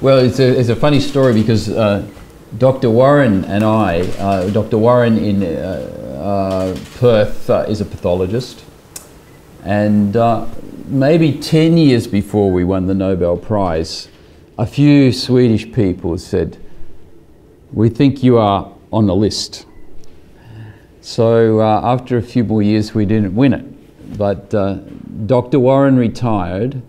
Well, it's a, it's a funny story because uh, Dr. Warren and I, uh, Dr. Warren in uh, uh, Perth uh, is a pathologist, and uh, maybe 10 years before we won the Nobel Prize, a few Swedish people said, We think you are on the list. So after a few more years, we didn't win it. But Dr. Warren retired,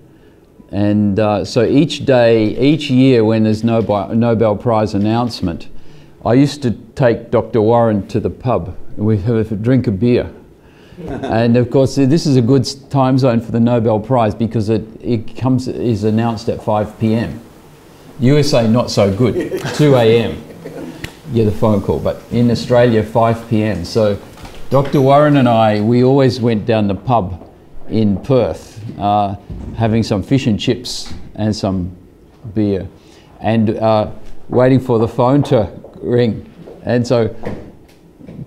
and uh, so each day, each year when there's Nobel, Nobel Prize announcement, I used to take Dr. Warren to the pub and we have a drink of beer. and of course, this is a good time zone for the Nobel Prize because it, it comes is announced at 5 p.m. USA not so good, 2 a.m. You get a phone call, but in Australia 5 p.m. So Dr. Warren and I, we always went down the pub in Perth, uh, having some fish and chips and some beer, and uh, waiting for the phone to ring. And so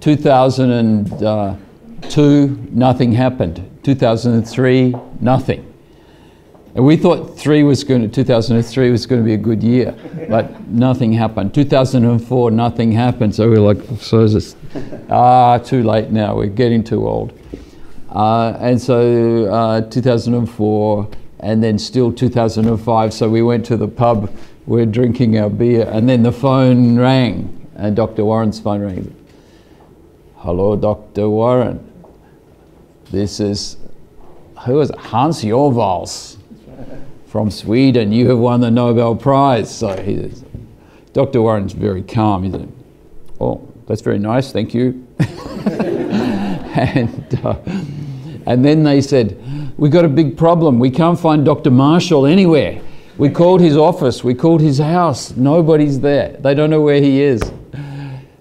2002, nothing happened. 2003, nothing. And we thought three was going to, 2003 was going to be a good year, but nothing happened. 2004, nothing happened. So we are like, so is this, ah, too late now, we're getting too old. Uh, and so uh, 2004, and then still 2005. So we went to the pub, we're drinking our beer, and then the phone rang, and Dr. Warren's phone rang. Hello, Dr. Warren. This is, who is it? Hans Jörnvall from Sweden. You have won the Nobel Prize. So he Dr. Warren's very calm. He's like, oh, that's very nice, thank you. and, uh, and then they said, we got a big problem. We can't find Dr. Marshall anywhere. We called his office, we called his house. Nobody's there. They don't know where he is.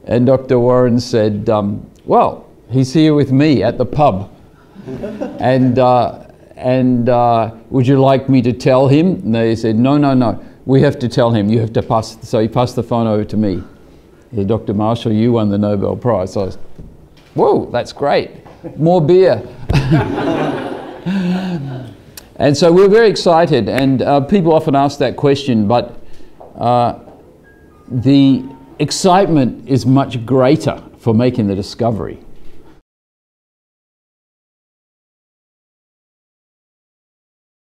And Dr. Warren said, um, well, he's here with me at the pub. and uh, and uh, would you like me to tell him? And they said, no, no, no. We have to tell him. You have to pass. So he passed the phone over to me. Said, Dr. Marshall, you won the Nobel Prize. I was, whoa, that's great. More beer. and so we're very excited. And uh, people often ask that question, but uh, the excitement is much greater for making the discovery